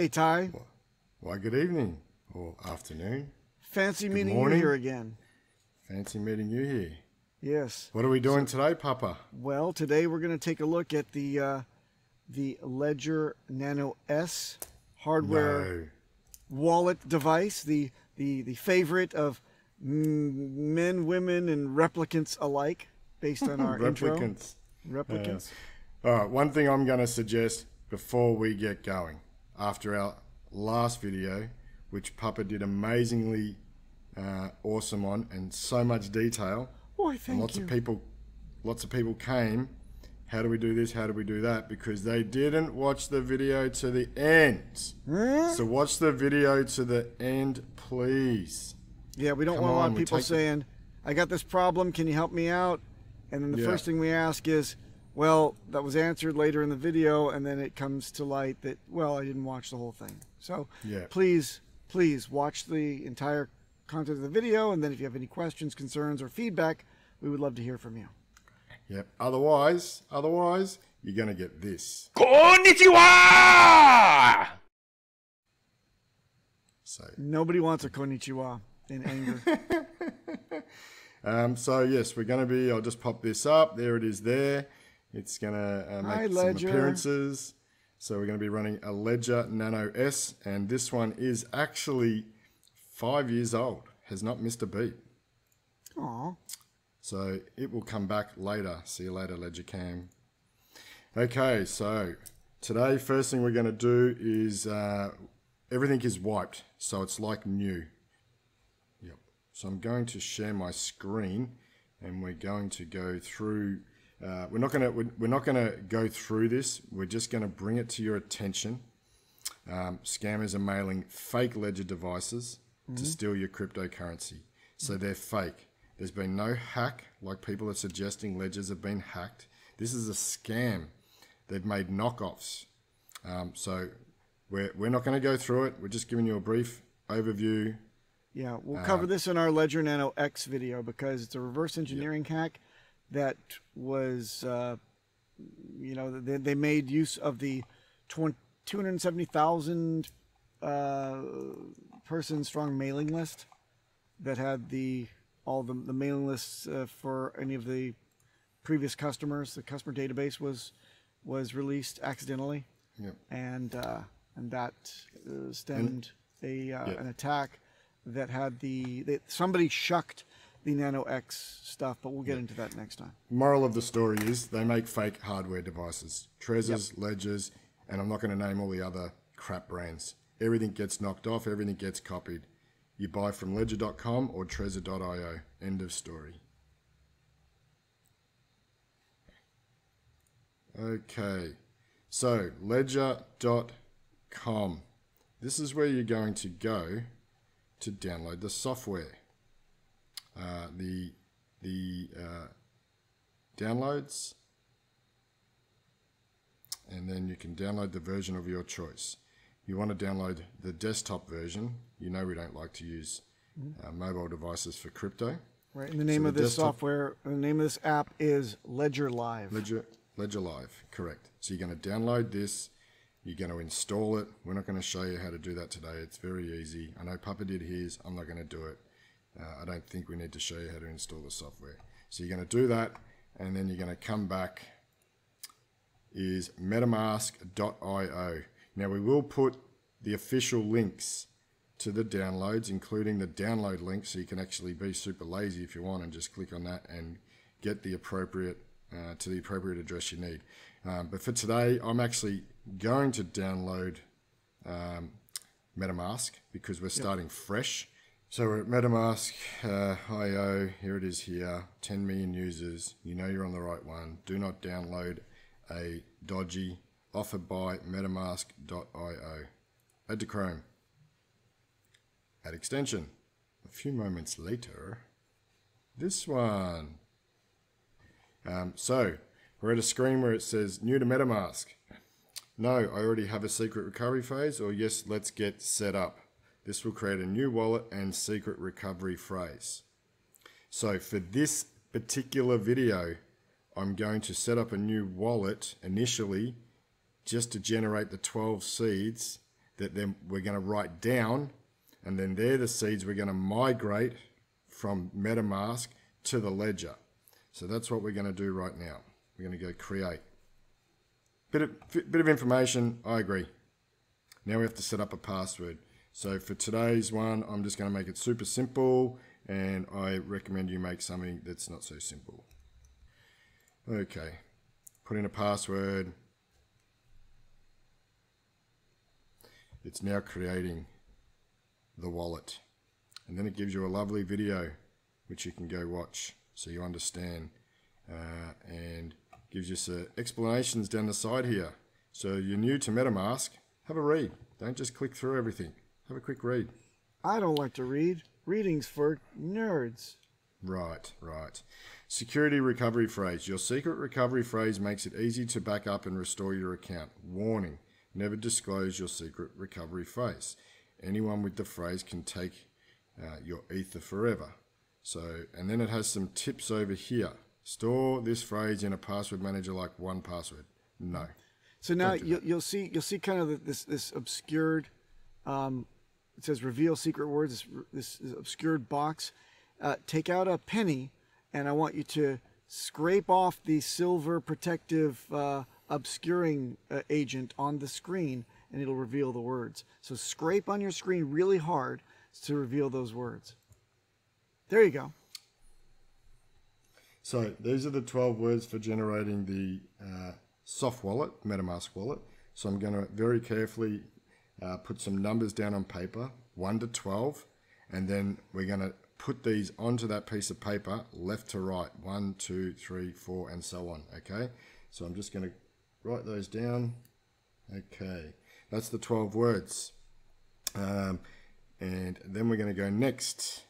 Hey, Ty. Why, good evening or afternoon. Fancy meeting morning. you here again. Fancy meeting you here. Yes. What are we doing today, Papa? Well, today we're going to take a look at the uh, the Ledger Nano S hardware No. wallet device, the the the favorite of men, women, and replicants alike, based on our intro. Replicants. Replicants. All right, one thing I'm going to suggest before we get going, after our last video, which Papa did amazingly uh, awesome on and so much detail, Why, and lots you. of people, lots of people came. How do we do this? How do we do that? Because they didn't watch the video to the end. Hmm? So watch the video to the end, please. Yeah, we don't Come want a lot of people saying, "I got this problem. Can you help me out?" And then the Yeah. first thing we ask is, well, that was answered later in the video, and then it comes to light that, well, I didn't watch the whole thing. So yeah. please, please watch the entire content of the video, and then if you have any questions, concerns, or feedback, we would love to hear from you. Yep. Otherwise, otherwise, you're going to get this. Konnichiwa! So. Nobody wants a konnichiwa in anger. um, so, yes, we're going to be, I'll just pop this up. There it is there. It's gonna uh, make Hi, some Ledger. appearances. So we're gonna be running a Ledger Nano S, and this one is actually five years old. Has not missed a beat. Aw, So it will come back later. See you later, Ledger Cam. Okay, so today, first thing we're going to do is uh, everything is wiped, so it's like new. Yep. So I'm going to share my screen, and we're going to go through. Uh, we're not going to we're, we're not going to go through this. We're just going to bring it to your attention. Um, scammers are mailing fake ledger devices to steal your cryptocurrency. So they're fake. There's been no hack, like people are suggesting ledgers have been hacked. This is a scam. They've made knockoffs. Um, so we're, we're not going to go through it. We're just giving you a brief overview. Yeah, we'll Uh, cover this in our Ledger Nano X video because it's a reverse engineering hack that was, uh, you know, they, they made use of the 20, 270,000 uh, person strong mailing list that had the all the, the mailing lists uh, for any of the previous customers. The customer database was was released accidentally Yep. and uh, and that uh, stemmed a uh, an attack that had the they, somebody shucked the Nano X stuff, but we'll get into that next time. Moral of the story is they make fake hardware devices, Trezors, Ledgers, and I'm not going to name all the other crap brands. Everything gets knocked off, everything gets copied. You buy from ledger.com or trezor.io. End of story. Okay, so ledger.com. This is where you're going to go to download the software. Uh, the the uh, downloads, and then you can download the version of your choice. You want to download the desktop version. You know we don't like to use uh, mobile devices for crypto. Right, and the name the of this desktop- software, the name of this app is Ledger Live. Ledger Ledger Live, correct. So you're going to download this. You're going to install it. We're not going to show you how to do that today. It's very easy. I know Papa did his. I'm not going to do it. Uh, I don't think we need to show you how to install the software. So you're going to do that, and then you're going to come back. Is MetaMask.io. Now we will put the official links to the downloads, including the download link, so you can actually be super lazy if you want and just click on that and get the appropriate uh, to the appropriate address you need. Um, but for today, I'm actually going to download um, MetaMask because we're starting fresh. So we're at MetaMask uh, IO. Here it is. Here, 10 million users. You know you're on the right one. Do not download a dodgy offered by MetaMask.io. Add to Chrome. Add extension. A few moments later, this one. Um, so we're at a screen where it says new to MetaMask. No, I already have a secret recovery phase, or yes, let's get set up. This will create a new wallet and secret recovery phrase. So for this particular video, I'm going to set up a new wallet initially just to generate the 12 seeds that then we're going to write down, and then they're the seeds we're going to migrate from MetaMask to the ledger. So that's what we're going to do right now. We're going to go create. Bit of, bit of information, I agree. Now we have to set up a password. So for today's one, I'm just going to make it super simple and I recommend you make something that's not so simple. Okay, put in a password. It's now creating the wallet. And then it gives you a lovely video which you can go watch so you understand uh, and gives you some explanations down the side here. So you're new to MetaMask, have a read. Don't just click through everything. Have a quick read. I don't like to read. Reading's for nerds. Right, right. Security recovery phrase. Your secret recovery phrase makes it easy to back up and restore your account. Warning never disclose your secret recovery phrase. Anyone with the phrase can take uh, your ether forever. So, and then it has some tips over here. Store this phrase in a password manager like 1Password. No. So now you, you'll see you'll see kind of the, this this obscured. Um, it says reveal secret words. This, this obscured box. Uh, take out a penny, and I want you to scrape off the silver protective uh, obscuring uh, agent on the screen, and it'll reveal the words. So scrape on your screen really hard to reveal those words. There you go. So these are the 12 words for generating the uh, soft wallet, MetaMask wallet. So I'm going to very carefully uh, put some numbers down on paper, 1 to 12, and then we're going to put these onto that piece of paper, left to right, 1, 2, 3, 4, and so on, okay? So I'm just going to write those down. Okay, that's the 12 words. Um, and then we're going to go next.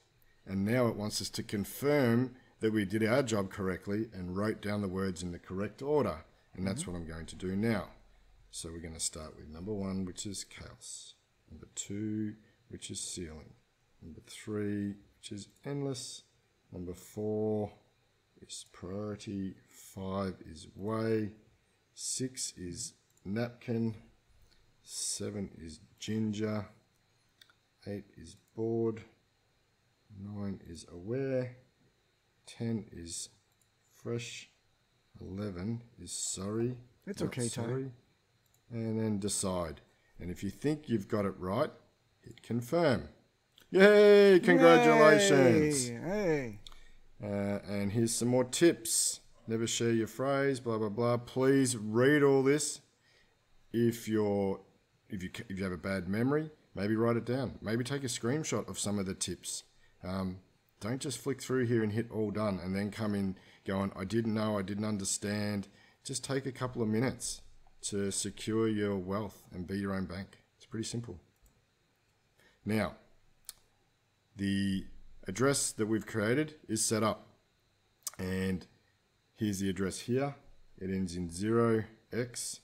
And now it wants us to confirm that we did our job correctly and wrote down the words in the correct order. And that's what I'm going to do now. So we're going to start with number one, which is chaos. Number two, which is ceiling. Number three, which is endless. Number four is priority. Five is way. Six is napkin. Seven is ginger. Eight is bored. Nine is aware. Ten is fresh. 11 is sorry. It's okay, Ty. And then decide. And if you think you've got it right, hit confirm. Yay! Congratulations. Hey, hey. Uh, and here's some more tips. Never share your phrase, blah, blah, blah. Please read all this. If you're if you if you have a bad memory, maybe write it down. Maybe take a screenshot of some of the tips. Um, don't just flick through here and hit all done and then come in going, I didn't know, I didn't understand. Just take a couple of minutes to secure your wealth and be your own bank. It's pretty simple. Now, the address that we've created is set up. And here's the address here. It ends in 0x.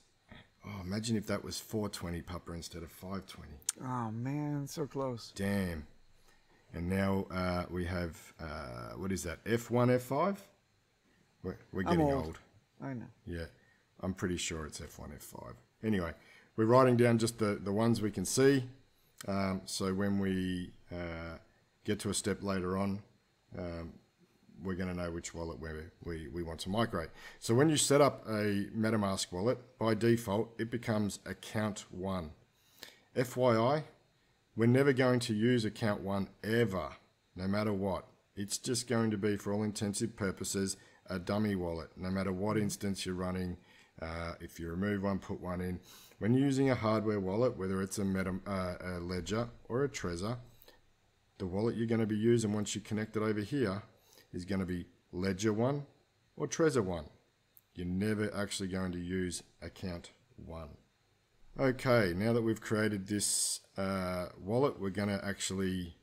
Oh, imagine if that was 420 pupper instead of 520. Oh man, so close. Damn. And now uh, we have, uh, what is that, F1, F5? We're, we're getting old. old. I know. Yeah, I'm pretty sure it's F1, F5. Anyway, we're writing down just the, the ones we can see. Um, so when we uh, get to a step later on, um, we're going to know which wallet we, we, we want to migrate. So when you set up a MetaMask wallet, by default, it becomes account one. FYI, we're never going to use account one ever, no matter what. It's just going to be, for all intensive purposes, a dummy wallet, no matter what instance you're running. Uh, if you remove one, put one in. When you're using a hardware wallet, whether it's a, Meta, uh, a Ledger or a Trezor, the wallet you're going to be using once you connect it over here is going to be Ledger one or Trezor one. You're never actually going to use account one. Okay, now that we've created this uh, wallet, we're going to actually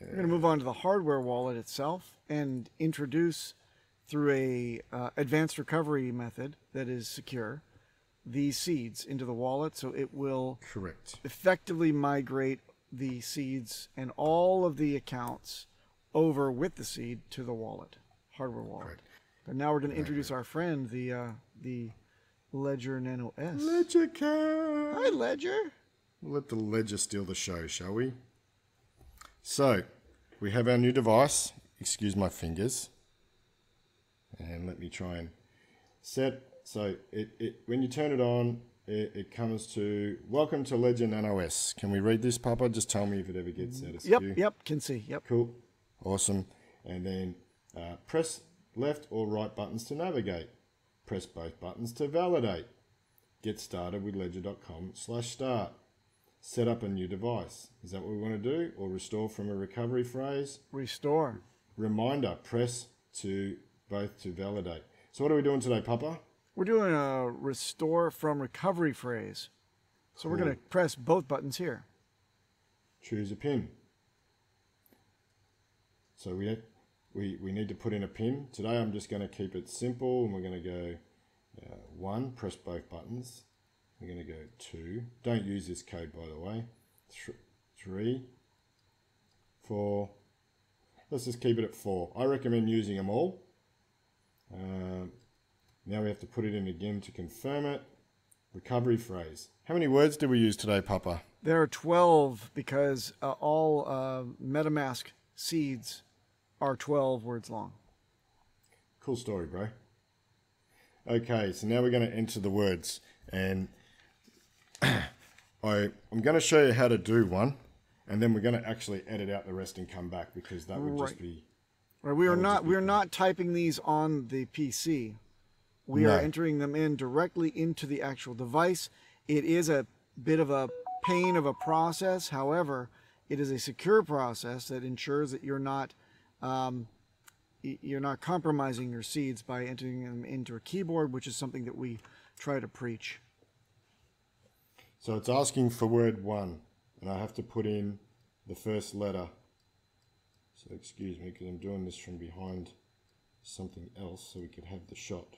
We're going to move on to the hardware wallet itself and introduce through a uh, advanced recovery method that is secure these seeds into the wallet so it will correct. effectively migrate the seeds and all of the accounts over with the seed to the wallet hardware wallet Correct. but now we're going to introduce our friend the uh, the ledger nano s Ledger cat. hi ledger We'll let the ledger steal the show, shall we? So, we have our new device. Excuse my fingers. And let me try and set. So, it, it when you turn it on, it, it comes to Welcome to Ledger Nano S. Can we read this, Papa? Just tell me if it ever gets set askew. Yep, yep, can see. Yep. Cool. Awesome. And then uh, press left or right buttons to navigate. Press both buttons to validate. Get started with ledger.com slash start. Set up a new device. Is that what we want to do? Or restore from a recovery phrase? Restore. Reminder, press to both to validate. So what are we doing today, Papa? We're doing a restore from recovery phrase. So we're going to press both buttons here. Choose a pin. So we, we, we need to put in a pin. Today I'm just going to keep it simple and we're going to go uh, one, press both buttons. We're going to go two. Don't use this code by the way. Th three, four. Let's just keep it at four. I recommend using them all. Um, now we have to put it in again to confirm it. Recovery phrase. How many words did we use today, Papa? There are 12 because uh, all uh, MetaMask seeds are 12 words long. Cool story, bro. Okay, so now we're going to enter the words, and I I'm going to show you how to do one, and then we're going to actually edit out the rest and come back because that would just be Right, we are not we are not typing these on the PC. We No. are entering them in directly into the actual device. It is a bit of a pain of a process. However, it is a secure process that ensures that you're not um, you're not compromising your seeds by entering them into a keyboard, which is something that we try to preach. So it's asking for word one, and I have to put in the first letter. So excuse me, because I'm doing this from behind something else, so we could have the shot.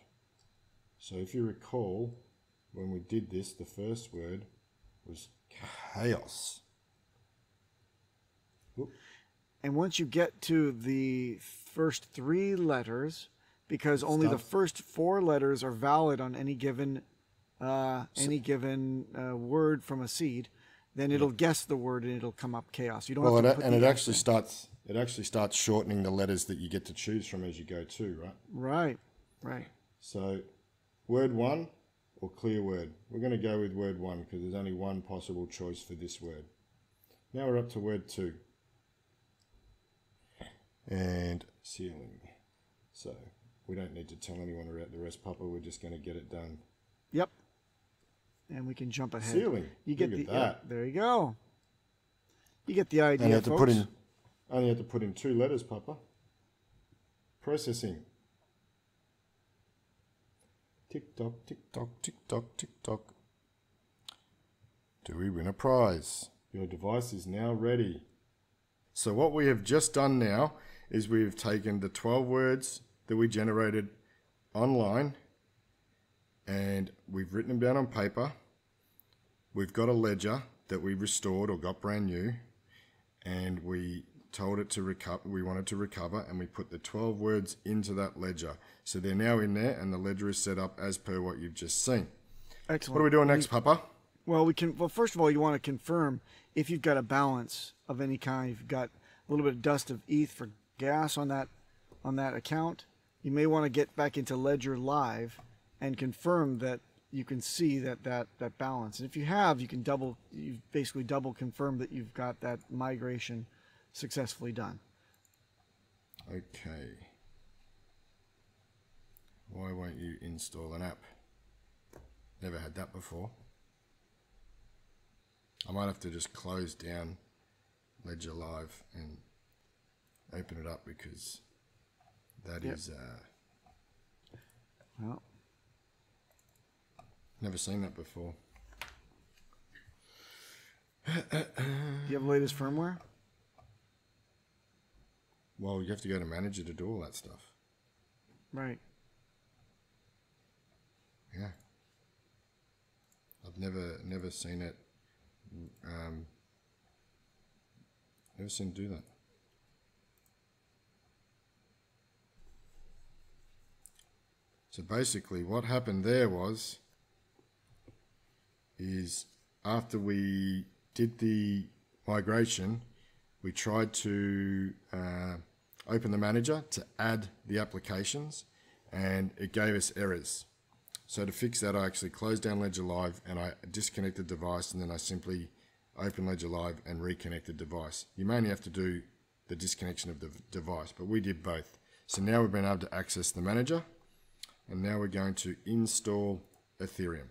So if you recall, when we did this, the first word was chaos. Whoop. And once you get to the first three letters, because only the first four letters are valid on any given uh, any given uh, word from a seed, then it'll guess the word and it'll come up chaos. You don't Well, have it, put and it actually starts. It actually starts shortening the letters that you get to choose from as you go too, right? right, right. So, word one or clear word? We're going to go with word one because there's only one possible choice for this word. Now we're up to word two. And ceiling. So, we don't need to tell anyone about the rest, Papa. We're just going to get it done. Yep. And we can jump ahead. Ceiling. You get Look the yeah, that. there you go. You get the idea, Only have to folks. put in. Only had to put in two letters, Papa. Processing. Tick tock, tick tock, tick tock, tick tock. Do we win a prize? Your device is now ready. So what we have just done now is we've taken the 12 words that we generated online and we've written them down on paper. We've got a ledger that we restored or got brand new and we told it to recover we wanted to recover and we put the 12 words into that ledger so they're now in there and the ledger is set up as per what you've just seen Excellent. what are we doing next papa Well, we can. Well, first of all, you want to confirm if you've got a balance of any kind. You've got a little bit of dust of ETH for gas on that on that account, you may want to get back into Ledger Live and confirm that you can see that that that balance. And if you have, you can double. You've basically double confirmed that you've got that migration successfully done. okay why won't you install an app never had that before I might have to just close down Ledger Live and open it up because that is Yep. uh, Well, never seen that before do you have the latest firmware? Well, you have to go to manager to do all that stuff. Right. Yeah. I've never never seen it. Um, never seen it do that. So basically, what happened there was, is after we did the migration, we tried to uh, open the manager to add the applications and it gave us errors. So to fix that, I actually closed down Ledger Live and I disconnected the device and then I simply open Ledger Live and reconnected the device. You may only have to do the disconnection of the device, but we did both. So now we've been able to access the manager and now we're going to install Ethereum.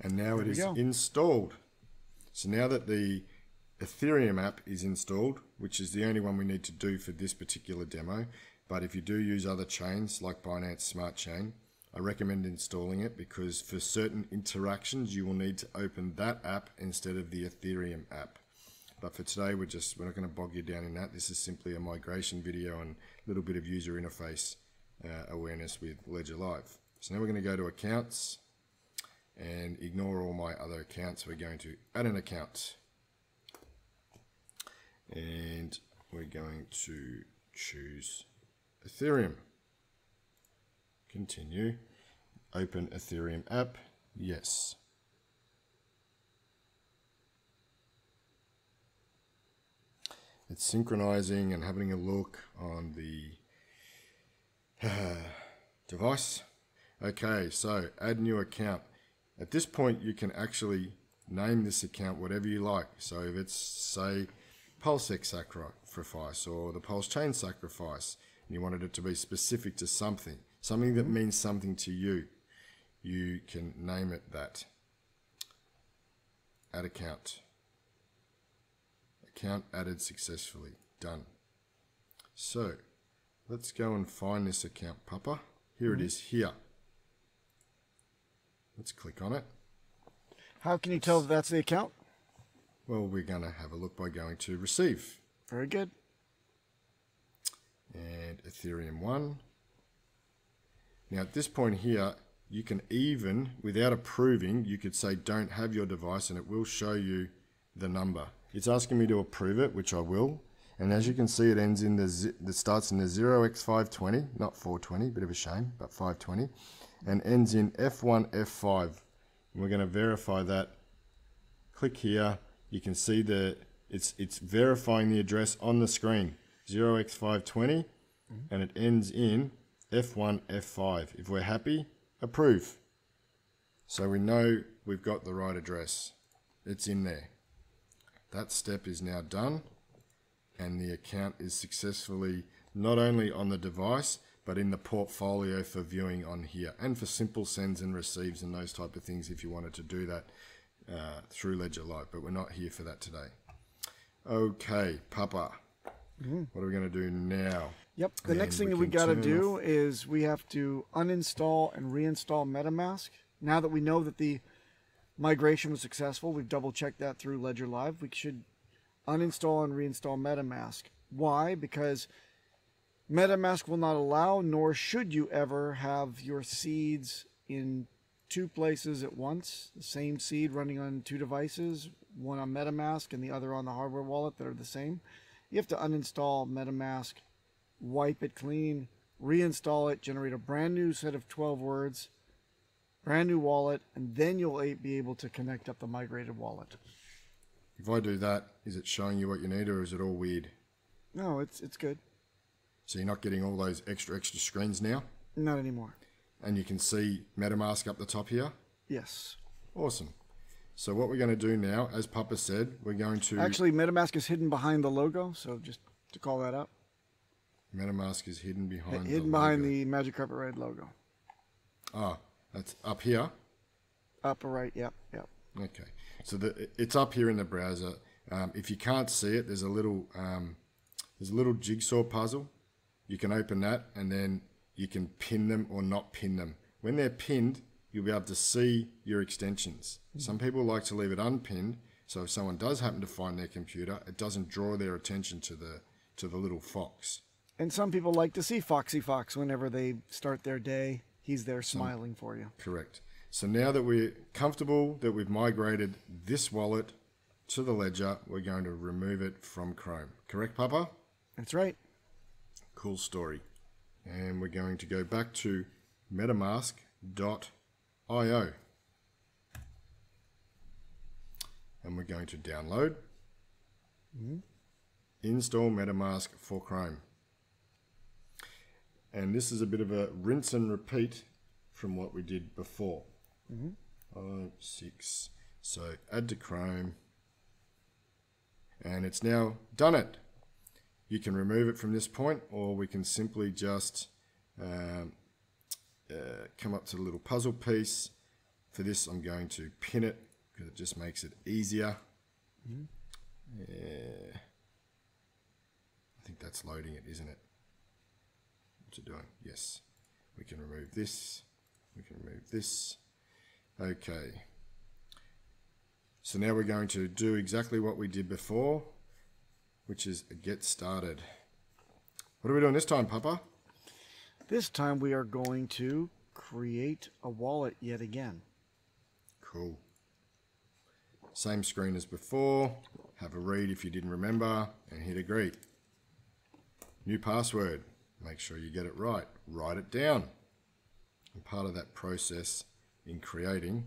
And now it we is go. installed. So now that the Ethereum app is installed, which is the only one we need to do for this particular demo, but if you do use other chains like Binance Smart Chain, I recommend installing it because for certain interactions you will need to open that app instead of the Ethereum app. But for today, we're just we're not going to bog you down in that. This is simply a migration video and a little bit of user interface uh, awareness with Ledger Live. So now we're going to go to accounts and ignore all my other accounts. We're going to add an account and we're going to choose Ethereum. Continue. Open Ethereum app. Yes. It's synchronizing and having a look on the device. Okay, so add new account. At this point, you can actually name this account whatever you like. So if it's, say, PulseX sacrifice or the Pulse Chain sacrifice, and you wanted it to be specific to something, something that means something to you, you can name it that. Add account. Account added successfully. Done. So, let's go and find this account, Papa. Here it mm-hmm. is here. Let's click on it. How can you tell if that's the account? Well, we're going to have a look by going to receive Very good. and Ethereum 1. Now, at this point here, you can even, without approving, you could say don't have your device and it will show you the number. It's asking me to approve it, which I will. And as you can see, it ends in the, the starts in the 0x520, not 420, bit of a shame, but 520, and ends in F1, F5. And we're going to verify that. Click here. You can see the it's it's verifying the address on the screen, 0x520, mm-hmm. and it ends in F1, F5. If we're happy, approve. So we know we've got the right address. It's in there. That step is now done and the account is successfully not only on the device but in the portfolio for viewing on here and for simple sends and receives and those type of things if you wanted to do that uh, through Ledger Live but we're not here for that today. Okay, Papa. What are we going to do now? Yep. The And next we thing that we got to do is we have to uninstall and reinstall MetaMask. Now that we know that the migration was successful, we've double checked that through Ledger Live. We should uninstall and reinstall MetaMask. Why? Because MetaMask will not allow, nor should you ever have your seeds in two places at once. The same seed running on two devices, one on MetaMask and the other on the hardware wallet that are the same. You have to uninstall MetaMask, wipe it clean, reinstall it, generate a brand new set of 12 words, brand new wallet, and then you'll be able to connect up the migrated wallet. If I do that, is it showing you what you need or is it all weird? No, it's it's good. So you're not getting all those extra extra screens now Not anymore. and you can see MetaMask up the top here. Yes. Awesome. So what we're going to do now, as Papa said, we're going to Actually, MetaMask is hidden behind the logo, so just to call that out. MetaMask is hidden behind hidden the behind logo. the Magic Carpet Ride logo. Ah, that's up here. Upper right, yep, yep. Okay, so the, it's up here in the browser. Um, if you can't see it, there's a little um, there's a little jigsaw puzzle. You can open that, and then you can pin them or not pin them. When they're pinned, you'll be able to see your extensions. Mm-hmm. Some people like to leave it unpinned, so if someone does happen to find their computer, it doesn't draw their attention to the to the little fox. And some people like to see Foxy Fox whenever they start their day. He's there smiling for you. Correct. So now that we're comfortable that we've migrated this wallet to the ledger, we're going to remove it from Chrome. Correct, Papa? That's right. Cool story. And we're going to go back to metamask.io. And we're going to download, install MetaMask for Chrome. And this is a bit of a rinse and repeat from what we did before. Five, six. So add to Chrome. And it's now done it. You can remove it from this point, or we can simply just um, uh, come up to the little puzzle piece. For this, I'm going to pin it because it just makes it easier. Yeah. I think that's loading it, isn't it? What's it doing? Yes. We can remove this. We can remove this. Okay. So now we're going to do exactly what we did before, which is get started. What are we doing this time, Papa? This time we are going to create a wallet yet again. Cool. Same screen as before. Have a read if you didn't remember and hit agree. New password. Make sure you get it right. Write it down. And part of that process in creating,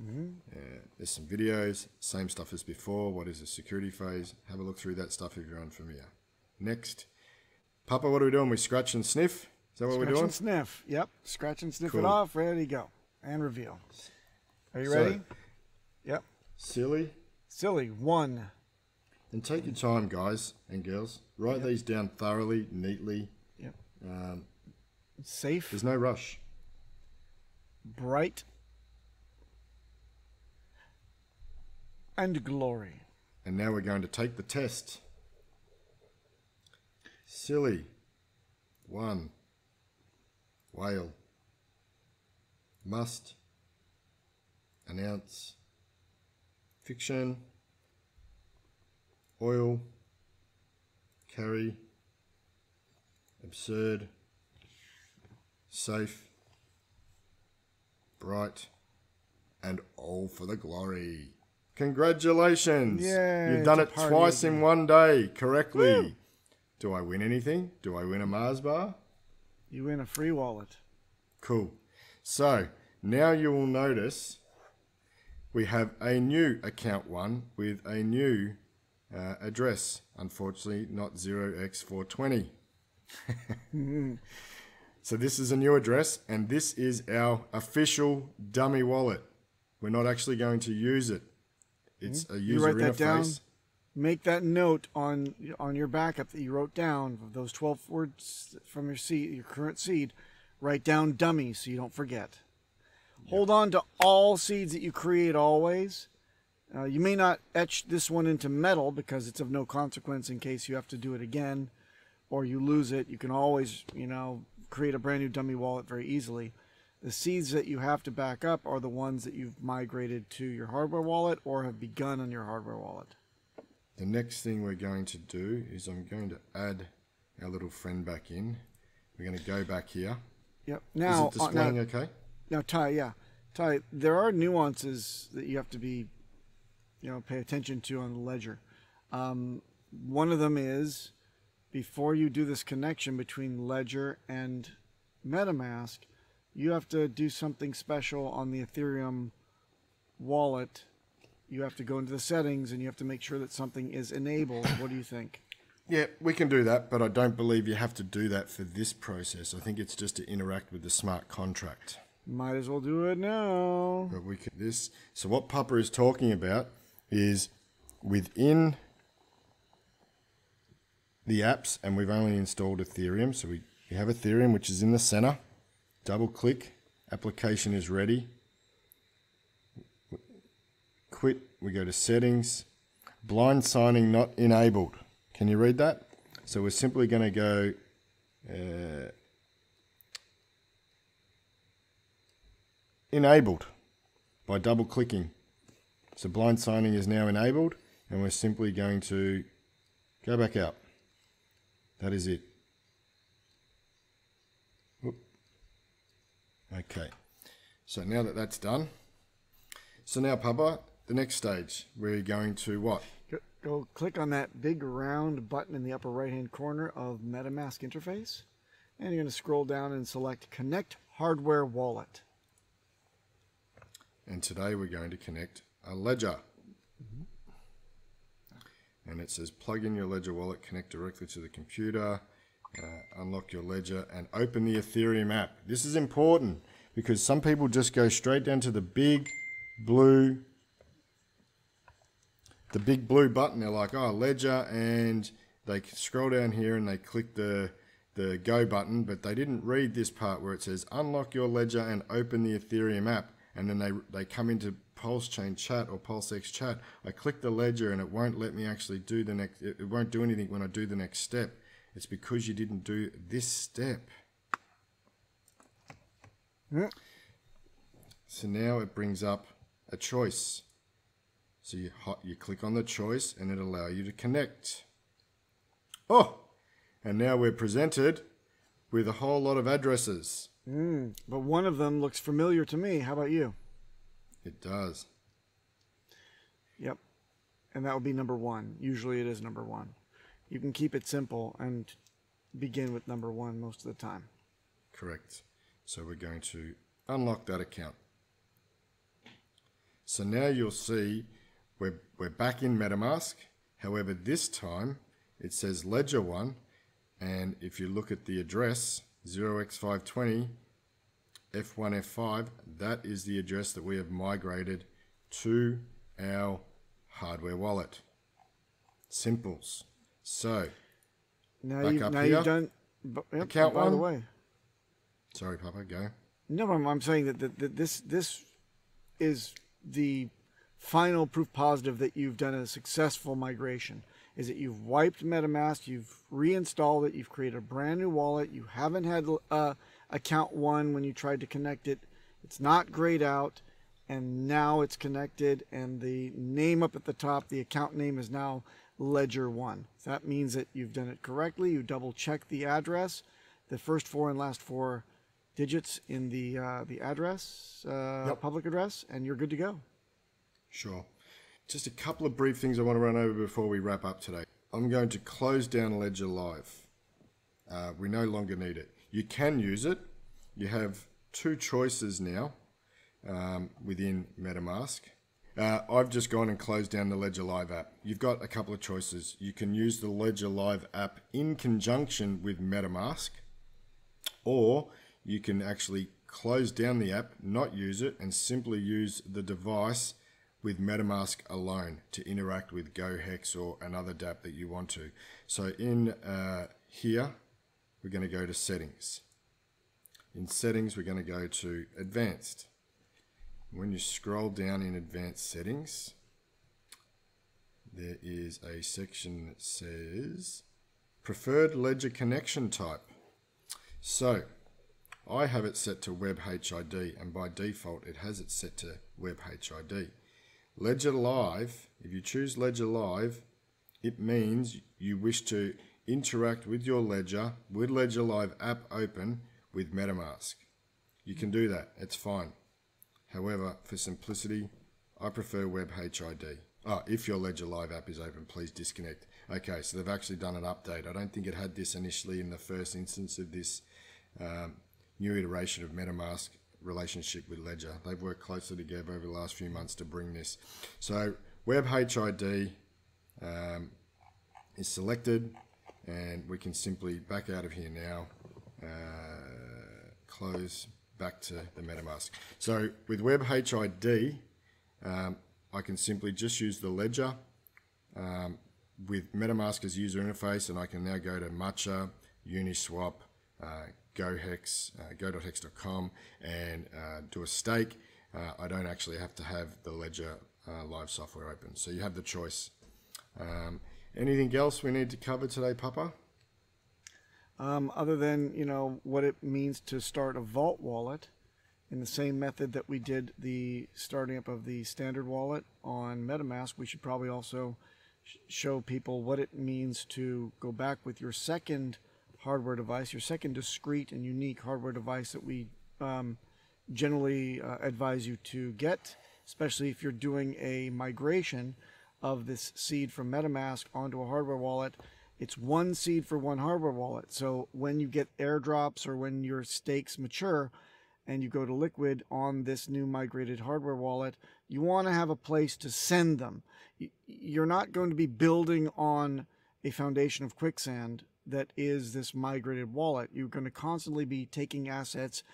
uh, there's some videos, same stuff as before. What is the security phase? Have a look through that stuff if you're unfamiliar. Next. Papa, what are we doing? We scratch and sniff? Is that what Scratch we're doing? and sniff. Yep. Scratch and sniff Cool. it off. Ready to go. And reveal. Are you So- ready? Yep. Silly. Silly. One. And take your time, guys and girls. Write these down thoroughly, neatly. Yep. Um, Safe. there's no rush. Bright. And glory. And now we're going to take the test. Silly. One. Whale. Must. Announce. Fiction. Oil. Carry. Absurd. Safe. Bright. And all for the glory. Congratulations! Yay, You've done it party twice in one day correctly. Woo. Do I win anything? Do I win a Mars bar? You win a free wallet. Cool. So now you will notice we have a new account one with a new uh, address. Unfortunately, not 0x420. so this is a new address, and this is our official dummy wallet. We're not actually going to use it. It's a Hmm? You user write that down. Make that note on on your backup that you wrote down of those twelve words from your seed, your current seed. Write down dummy so you don't forget. Hold on to all seeds that you create always. Uh, you may not etch this one into metal because it's of no consequence in case you have to do it again or you lose it. You can always, you know, create a brand new dummy wallet very easily. The seeds that you have to back up are the ones that you've migrated to your hardware wallet or have begun on your hardware wallet. The next thing we're going to do is I'm going to add our little friend back in. We're going to go back here. Yep. Now, Is it uh, displaying now, okay? now, Ty, yeah, Ty, there are nuances that you have to be, you know, pay attention to on the ledger. Um, one of them is before you do this connection between Ledger and MetaMask, you have to do something special on the Ethereum wallet. You have to go into the settings and you have to make sure that something is enabled. What do you think? Yeah, we can do that, but I don't believe you have to do that for this process. I think it's just to interact with the smart contract. Might as well do it now. But we can this. So what Papa is talking about is within the apps, and we've only installed Ethereum. So we, we have Ethereum, which is in the center. Double click, application is ready. Quit. We go to settings. Blind signing not enabled. Can you read that? So we're simply going to go. Uh, enabled by double clicking. So blind signing is now enabled and we're simply going to go back out. That is it. Okay. So now that that's done, so now Papa, the next stage, we're going to what? Go, go click on that big round button in the upper right hand corner of MetaMask interface. And you're going to scroll down and select Connect hardware wallet. And today we're going to connect a ledger. Mm-hmm. And it says plug in your ledger wallet, connect directly to the computer, uh, unlock your ledger, and open the Ethereum app. This is important because some people just go straight down to the big blue the big blue button. They're like, oh, ledger, and they scroll down here and they click the the go button, but they didn't read this part where it says unlock your ledger and open the Ethereum app, and then they they come into Pulse Chain Chat or PulseX Chat. I click the ledger and it won't let me actually do the next. It won't do anything when I do the next step. It's because you didn't do this step. So now it brings up a choice. So you you click on the choice and it allow you to connect. Oh, and now we're presented with a whole lot of addresses. Mm, but one of them looks familiar to me. How about you? It does. Yep. And that would be number one. Usually it is number one. You can keep it simple and begin with number one most of the time. Correct. So we're going to unlock that account. So now you'll see we're, we're back in MetaMask. However, this time it says Ledger 1. And if you look at the address 0x520 F1F5, that is the address that we have migrated to our hardware wallet. Simples. So, Now Back you've up now here. you've done. bu- Yep, Account by the way, sorry, Papa, go. no, I'm, I'm saying that, that, that this this is the final proof positive that you've done a successful migration. Is that you've wiped MetaMask, you've reinstalled it, you've created a brand new wallet. You haven't had uh, account one when you tried to connect it. It's not grayed out, and now it's connected. And the name up at the top, the account name is now Ledger One. That means that you've done it correctly. You double check the address, the first four and last four digits in the uh, the address, uh, Yep. public address, and you're good to go. Sure. Just a couple of brief things I want to run over before we wrap up today. I'm going to close down Ledger Live. Uh, we no longer need it. You can use it. You have two choices now um, within MetaMask. Uh, I've just gone and closed down the Ledger Live app. You've got a couple of choices. You can use the Ledger Live app in conjunction with MetaMask, or you can actually close down the app, not use it, and simply use the device with MetaMask alone to interact with GoHex or another dApp that you want to. So in uh, here, we're going to go to settings. In settings, we're going to go to advanced. When you scroll down in advanced settings, there is a section that says preferred ledger connection type. So I have it set to WebHID, and by default, it has it set to WebHID. Ledger Live, if you choose Ledger Live, it means you wish to interact with your ledger with Ledger Live app open with MetaMask. You can do that, it's fine. However, for simplicity, I prefer WebHID. Oh, if your Ledger Live app is open, please disconnect. Okay, so they've actually done an update. I don't think it had this initially in the first instance of this um, new iteration of MetaMask relationship with Ledger. They've worked closely together over the last few months to bring this. So WebHID um, is selected, and we can simply back out of here now, uh, close back to the MetaMask. So with WebHID, um, I can simply just use the ledger um, with MetaMask as user interface, and I can now go to Matcha, Uniswap, uh, GoHex, uh, go.hex.com, and uh, do a stake. Uh, I don't actually have to have the Ledger uh, live software open, so you have the choice. Um, anything else we need to cover today, Papa? Um, other than you know what it means to start a vault wallet in the same method that we did the starting up of the standard wallet on metamask we should probably also sh- show people what it means to go back with your second hardware device your second discrete and unique hardware device that we um, generally uh, advise you to get especially if you're doing a migration of this seed from metamask onto a hardware wallet it's one seed for one hardware wallet. So when you get airdrops or when your stakes mature, and you go to Liquid on this new migrated hardware wallet, you want to have a place to send them. You're not going to be building on a foundation of quicksand that is this migrated wallet. You're going to constantly be taking assets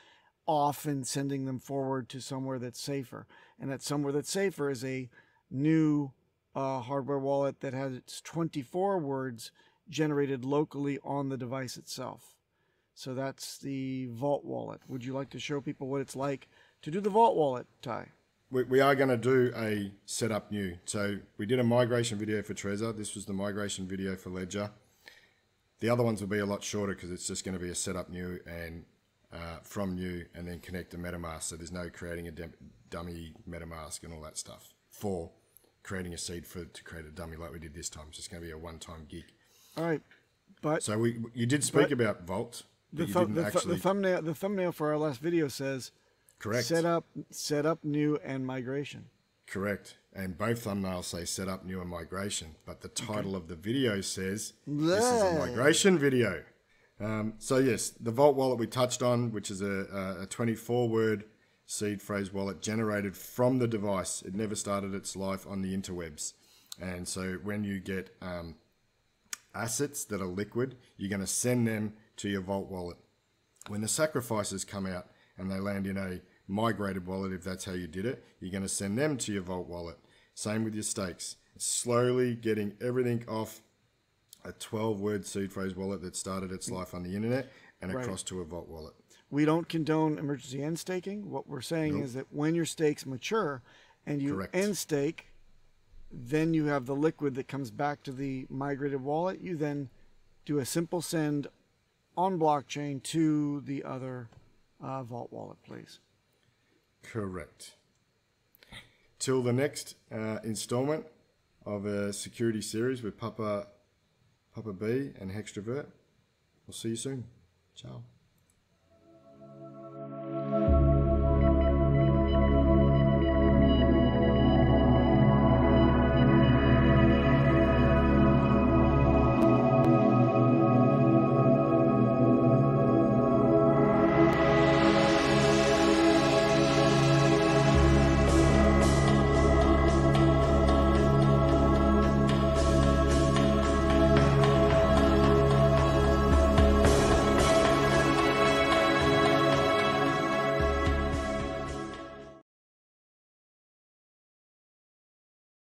off and sending them forward to somewhere that's safer. And that somewhere that's safer is a new uh, hardware wallet that has its 24 words generated locally on the device itself. So that's the Vault wallet. Would you like to show people what it's like to do the Vault wallet, Ty? We, we are going to do a setup new. So we did a migration video for Trezor. This was the migration video for Ledger. The other ones will be a lot shorter because it's just going to be a setup new and uh, from new and then connect to MetaMask. So there's no creating a dummy MetaMask and all that stuff for creating a seed for to create a dummy like we did this time. It's just going to be a one-time gig. All right. But So we you did speak about Vault, the, but you thu- didn't the, actually the thumbnail the thumbnail for our last video says correct. set up set up new and migration. Correct. And both thumbnails say set up new and migration, but the title of the video says this is a migration video. Um, so yes, the Vault wallet we touched on, which is a, a 24 word seed phrase wallet generated from the device. It never started its life on the interwebs. And so when you get um, assets that are liquid, you're going to send them to your Vault wallet. When the sacrifices come out and they land in a migrated wallet, if that's how you did it, you're going to send them to your Vault wallet. Same with your stakes. Slowly getting everything off a 12 word seed phrase wallet that started its life on the internet and Right. across to a Vault wallet. We don't condone emergency end staking. What we're saying is that when your stakes mature and you Correct. end stake, then you have the liquid that comes back to the migrated wallet. You then do a simple send on blockchain to the other uh, vault wallet, please. Correct. Till the next uh, installment of a security series with Papa, Papa B and Hextrovert. We'll see you soon. Ciao.